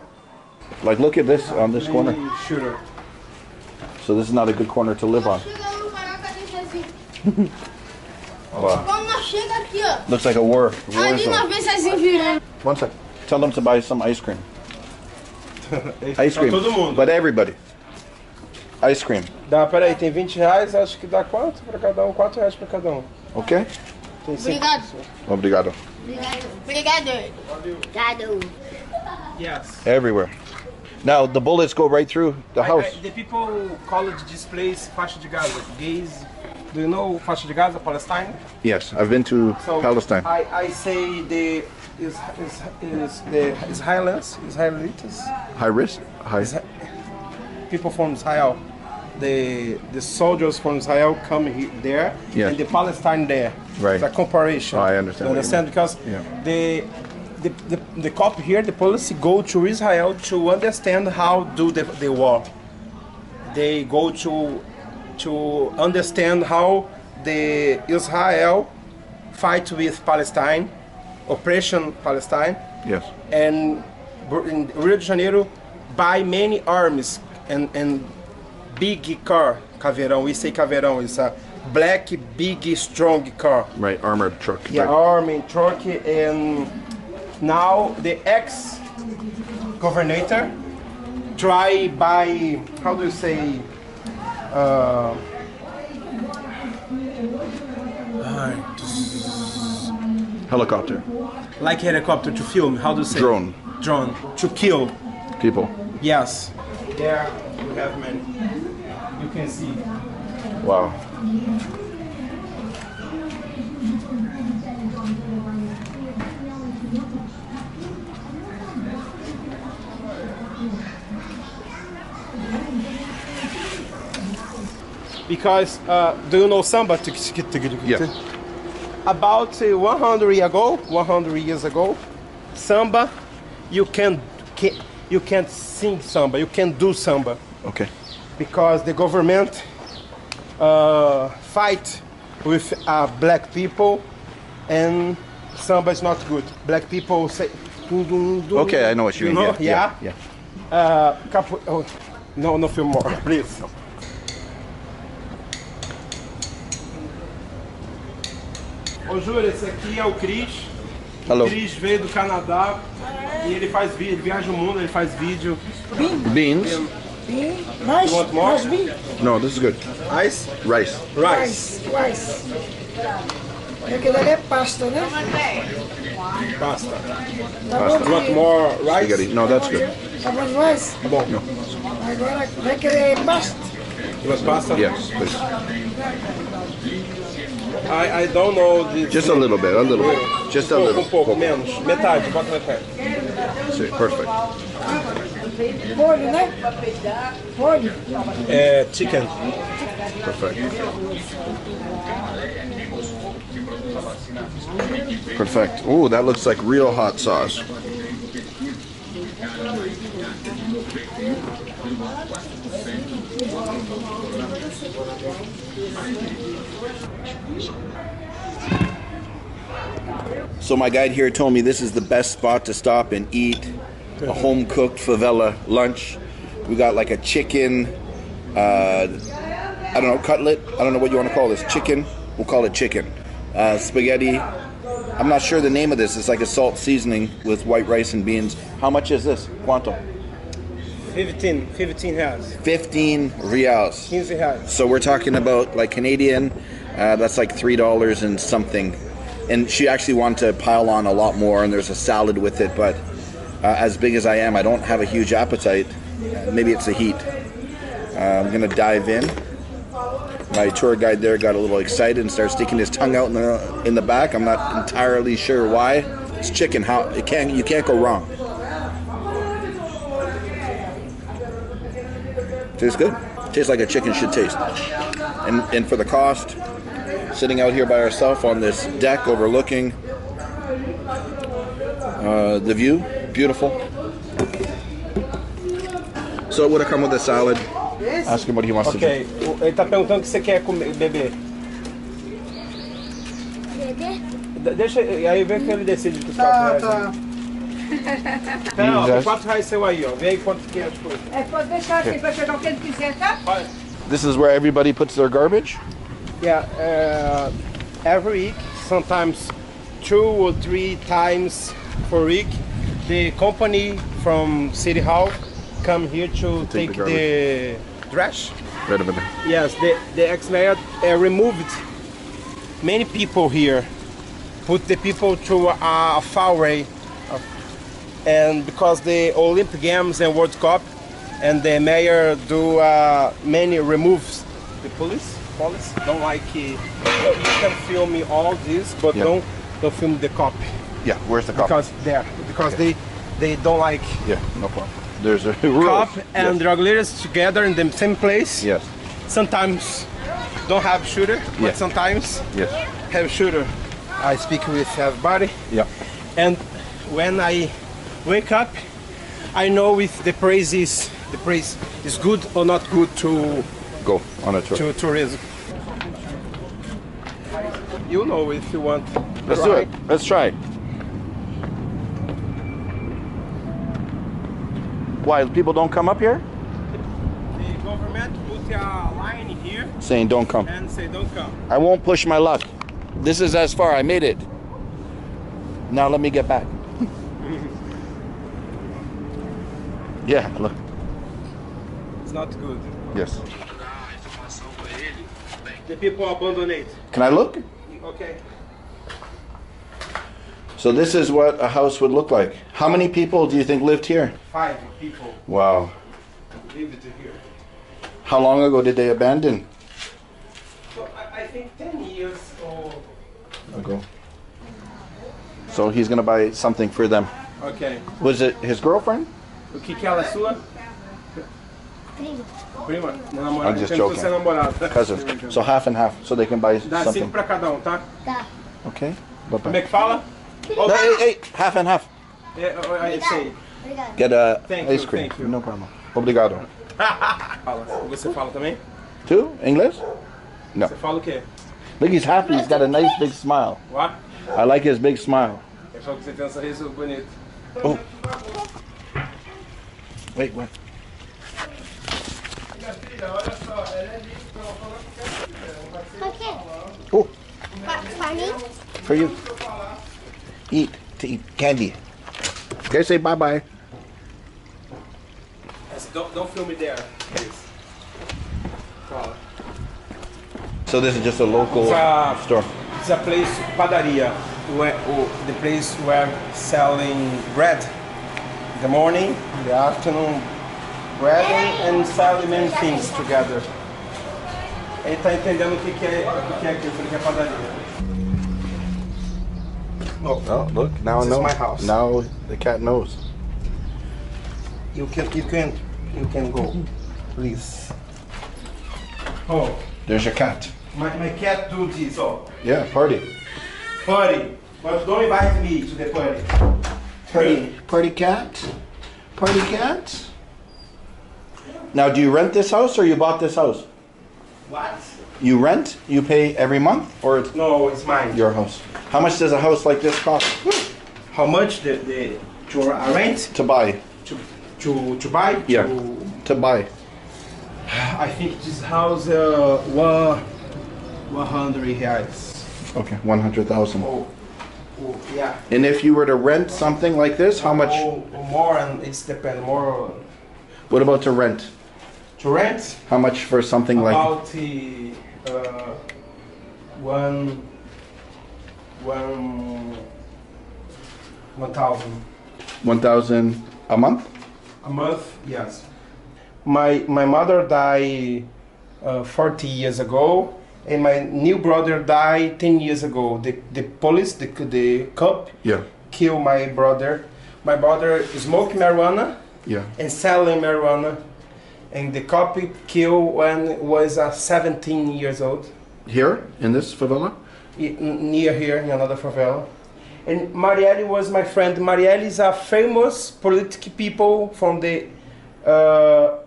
Like, look at this on this corner. Shooter. So this is not a good corner to live on. Wow. Quando nós chega aqui, ó. Looks like a war. war Ali nós zone. vemos Cezinho virando. One sec. Tell them to buy some ice cream. Ice cream. But everybody. Ice cream. Dá, peraí, tem 20 reais, acho que dá quanto pra cada um? 4 reais pra cada um. Okay? Tem cinco Obrigado. pessoas. Obrigado. Obrigado. Obrigado. Yes. Everywhere. Now the bullets go right through the I- house. I- the people call it this place faixa de Gaza. Gays. Do you know faixa de Gaza, Palestine? Yes, I've been to So Palestine. I, I say the is is, is the Israelis, Israelites, High risk. High. people from Israel. The the soldiers from Israel come here, there, Yes. and the Palestine there. Right. It's a comparison. Oh, I understand You understand? Because Yeah. the, the the the cop here, the police go to Israel to understand how do the, the war. They go to to understand how the Israel fight with Palestine, oppression Palestine, Yes. and in Rio de Janeiro buy many arms and, and big car, caveirão. We say caveirão. It's a black, big, strong car. Right. Armored truck. Yeah, right. army truck. And now the ex governor try by how do you say? Uh, Helicopter. like helicopter to film. How do you say? Drone. Drone to kill. People. Yes. There you have many. You can see. Wow. Because uh, do you know samba? Yes. About uh, 100 years ago, 100 years ago, samba, you can, can you can't sing samba. You can't do samba Okay. because the government uh, fight with uh, black people, and samba is not good. Black people say. "Dum, dum, dum." Okay, I know what you mean. know? Yeah. Yeah. Yeah. Uh, capo- oh, no, no film more, please. Ô esse aqui é o Cris. Hello. O Cris veio do Canadá e ele faz vídeo, ele viaja o mundo, ele faz vídeo. Beans. You want more? No, this is good. Ice? Rice. Rice. Rice. Aquilo ali é pasta, né? Pasta. Tá Pasta. bom, You want more rice? Spaghetti. No, that's good. Tá bom demais? Tá bom. Agora vai querer pasta? You want pasta? Yes, please. I, I don't know this. Just a little bit. A little bit. Just a um pouco, little. Um pouco, menos. Metade, bota metade. See, perfect. Molho, né? Molho. É, chicken. Perfect. Perfect. Oh, that looks like real hot sauce. So my guide here told me this is the best spot to stop and eat a home cooked favela lunch. We got like a chicken, uh, I don't know, cutlet. I don't know what you want to call this. Chicken. We'll call it chicken. Uh, spaghetti. I'm not sure the name of this. It's like a salt seasoning with white rice and beans. How much is this? Quanto? 15, 15 reals. 15 reals. 15 reais. So we're talking about like Canadian, uh, that's like three dollars and something. And she actually wanted to pile on a lot more, and there's a salad with it. But uh, as big as I am, I don't have a huge appetite. Uh, maybe it's the heat. Uh, I'm gonna dive in. My tour guide there got a little excited and started sticking his tongue out in the in the back. I'm not entirely sure why. It's chicken. How it can't you can't go wrong. Tastes good. Tastes like a chicken should taste. And and for the cost, sitting out here by ourselves on this deck overlooking uh, the view, beautiful. So it would have come with a salad. Ask him what he wants to Ok, do. o- ele tá perguntando o que você quer comer, beber. Bebê? De- Deixa, aí vê que ele decide com os Tá, tá. Não, Ih, tem já- 4 reais seu aí, ó. Vê aí quanto que é as coisas. É, pode deixar assim, vai pegar o que ele quiser, tá? This is where everybody puts their garbage. Yeah, uh, every week, sometimes two or three times per week, the company from City Hall come here to take take, the the, trash. Right over there. Yes, the, the ex-mayor uh, removed many people here, put the people to a far away. uh, And because the Olympic Games and World Cup, and the mayor do uh, many removes. The police, police don't like you can film me all this, but Yeah. don't don't film the cop Yeah, where's the cop? because there because they they don't like yeah, no problem. There's a rule. cop and drug leaders together in the same place. Yes. Sometimes don't have shooter, Yeah. but sometimes Yes. have shooter. I speak with everybody, Yeah. and when I wake up, I know if the praise is the praise is good or not good to Go on a tour. to tourism. You know if you want. Let's do it. Let's try. Why people don't come up here? The government put a line here Saying don't come. and say don't come. I won't push my luck. This is as far. I made it. Now let me get back. yeah, look. It's not good. Yes. The people abandoned. It. Can I look? Okay. So this is what a house would look like. How many people do you think lived here? Five people Wow. lived here. How long ago did they abandon? So I, I think 10 years or. Ago. So he's gonna buy something for them. Ok. Was it his girlfriend? O que que ela é sua? Prima. Prima? Namorada. I'm just joking. se namorada. Cousin. So half and half, so they can buy Dá something. cinco pra cada um, tá? Tá. Okay. Bye Como bye. é que fala? No, hey, hey, half and half. É, é. Get a Thank ice you, cream. thank you. No problem. Obrigado. Fala. Você fala também? Two? English? No. Você fala o quê? Look, he's happy. He's got a nice big smile. What? I like his big smile. Eu falo que você tem um sorriso bonito. Oh. Wait, what? Olha só, ela é linda. Pra quê? Oh, Pra, pra mim? for you. Eat. To eat candy. Okay, say bye bye. Don't, don't film me there, please. Fala. So this is just a local a, store. it's a place, padaria, where, oh, the place where selling bread. In the morning, in the afternoon, bread and, and selling many things together. Ele tá entendendo o que, que é o que, que é aqui, eu que é padaria. Oh, look, now I This is know. my house. Now the cat knows. You can, you can, you can go, please. Oh, There's your cat. my, my cat do this, oh. Yeah, party. Party, but don't invite me to the party. Party, party cat. Party cat. Now, do you rent this house or you bought this house? What? You rent? You pay every month, or it's No, it's mine. your house? How much does a house like this cost How much the, the to rent to buy? to to to buy? Yeah, To, to buy. I think this house uh one one hundred reais. Okay, one hundred thousand. Oh, oh, yeah. And if you were to rent something like this, how much? Oh, more and it's depend more What about to rent? To rent. How much for something like? about uh, one one one thousand One thousand a month. a month. Yes. My my mother died uh, forty years ago, and my new brother died ten years ago. The the police, the the cop, Yeah. killed my brother. My brother smoked marijuana Yeah. and selling marijuana, and the cop killed when was uh, 17 years old. Here in this favela. near here in another favela. And Marielle was my friend. Marielle is a famous political people from the uh,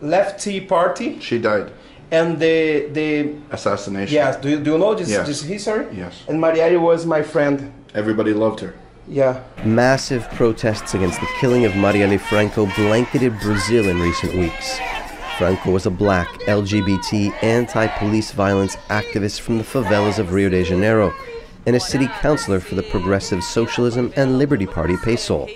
lefty party. She died. And the the Assassination. yes, do you, do you know this Yes. this history? Yes. And Marielle was my friend. Everybody loved her. Yeah. Massive protests against the killing of Marielle Franco blanketed Brazil in recent weeks. Franco was a black, LGBT, anti police violence activist from the favelas of Rio de Janeiro and a city councilor for the Progressive Socialism and Liberty Party PSOL.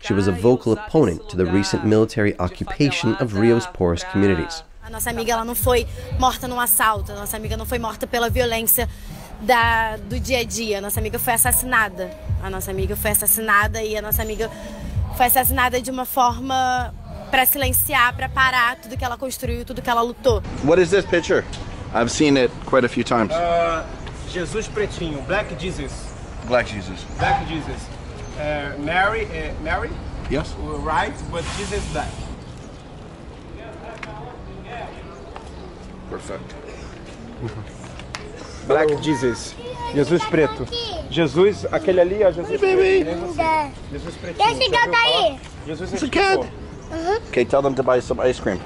She was a vocal opponent to the recent military occupation of Rio's poorest communities. A nossa amiga ela não foi morta num assalto, a nossa amiga não foi morta pela violência da, do dia a dia, a nossa amiga foi assassinada. A nossa amiga foi assassinada e a nossa amiga foi assassinada de uma forma para silenciar, para parar tudo que ela construiu, tudo que ela lutou. What is this picture? I've seen it quite a few times. Uh, Jesus pretinho, Black Jesus. Black Jesus. Black Jesus. Uh, Mary, uh, Mary, Yes. right, but Jesus black. Perfect. Black Jesus. Jesus preto. Jesus, aquele ali, ó, Jesus preto. Jesus, Jesus pretinho. Esse gato aí? Jesus It's a explicou. Okay, tell them to buy some ice cream.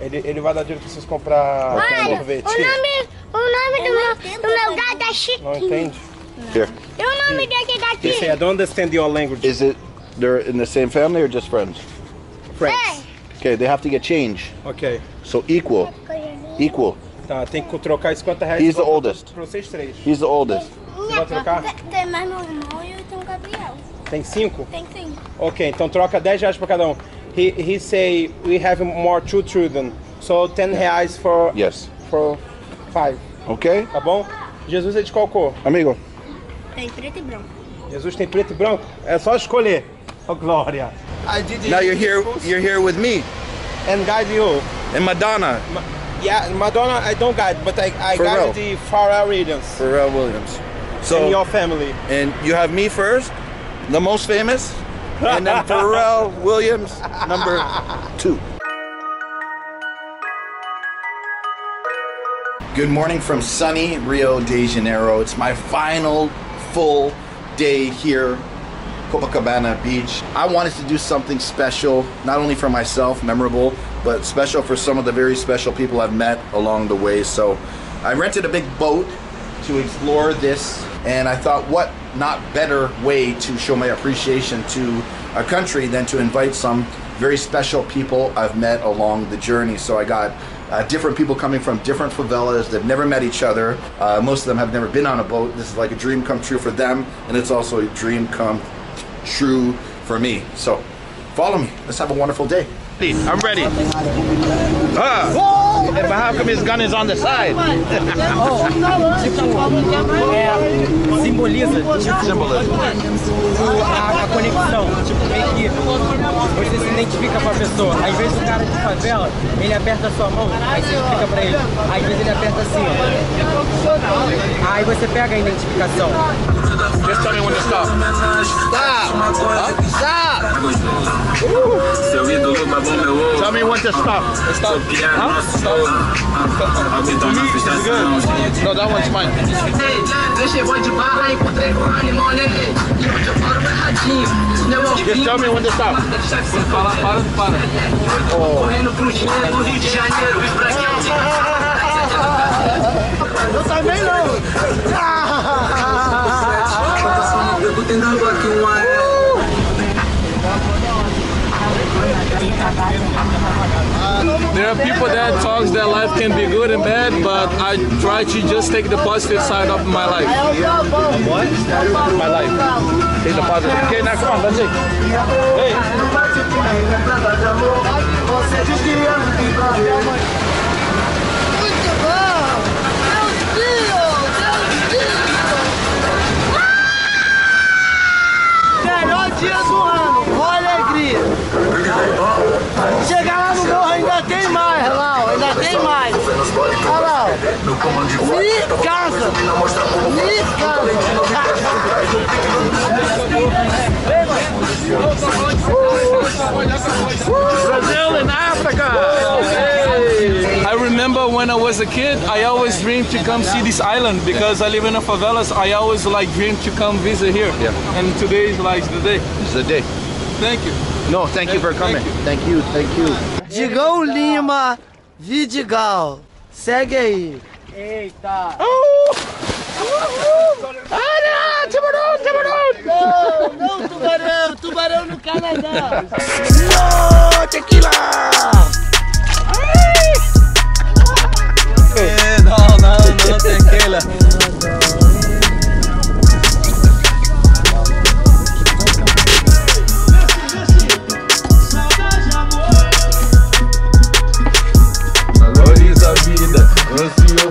Ele, ele vai dar dinheiro pra vocês comprar Olha, sorvete. o nome, o nome do meu, do meu gato é Não Chiquinho. entende? Here. E o nome desse daqui? Say, I don't understand your language. Is it they're in the same family or just friends? Friends. Okay, they have to get change. Ok. So equal. Equal. Tá, tem que trocar 50 reais. He's the oldest. Pra vocês três. He's the oldest. Você vai trocar? Tem mais meu irmão e eu tenho o Gabriel. Tem cinco? Tem sim. Ok, então troca 10 reais pra cada um. He, he say we have more two children. So 10 reais for, Yes. for five. Okay? Tá bom? Jesus é de qual cor? Amigo. Tem preto e branco. Jesus tem preto e branco? É só escolher. Oh, glória. Now you're here you're here with me. And guide you. And Madonna. Yeah, Madonna I don't got, but I, I Pharrell. guide the Pharrell Williams. Pharrell Williams. So and your family. and you have me first, the most famous, and then Pharrell Williams number two. Good morning from sunny Rio de Janeiro. It's my final full day here, Copacabana Beach. I wanted to do something special, not only for myself, memorable, but special for some of the very special people I've met along the way. So I rented a big boat to explore this, and I thought, what not better way to show my appreciation to a country than to invite some very special people I've met along the journey. So I got uh, different people coming from different favelas. They've never met each other. Uh, most of them have never been on a boat. This is like a dream come true for them, and it's also a dream come true for me. So follow me. Let's have a wonderful day. I'm ready. Ah. But how come his gun is on the side? É, simboliza tipo, o- a, a conexão. Tipo, meio que você se identifica com a pessoa. Às vezes o cara de favela, ele aperta a sua mão, aí você explica pra ele. Às vezes ele aperta assim, ó. Aí você pega a identificação. Just tell me when to stop. Stop! Stop! Seu ídolo babou meu ovo. Tell me when to stop. Stop. Stop. Alguém toma frustração. No, that one's mine. De barra, encontrei com animal? E onde eu moro radinho. Meu Just tell me when to stop. Para, para. Correndo pro dinheiro do Rio de Janeiro. Pra Eu também não. Eu tendo aqui uma There are people that talks that life can be good and bad, but I try to just take the positive side of my life. What? My life. Take the positive. Okay, now come on, let's see. Hey. Lá, ó. Me casa! Me Brazil and Africa! I remember when I was a kid, I always dreamed to come see this island because I live in a favelas. I always like dreamed to come visit here. Yeah. And today is like the day. It's the day. Thank you. No, thank you for coming. Thank you, thank you. Digão Lima, Vidigal. Segue aí. Eita! Ah, tubarão, tubarão! Não, não, tubarão, tubarão no Canadá. No, tequila! No, no, no, tequila. Valoriza a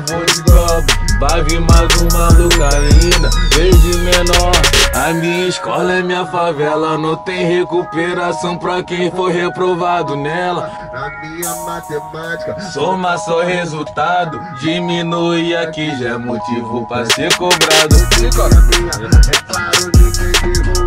vou de globo. Vai vir mais uma lucarina, desde menor. A minha escola é minha favela, não tem recuperação pra quem for reprovado nela. Na minha matemática, Soma só resultado, diminui aqui já é motivo pra ser cobrado. é claro, ninguém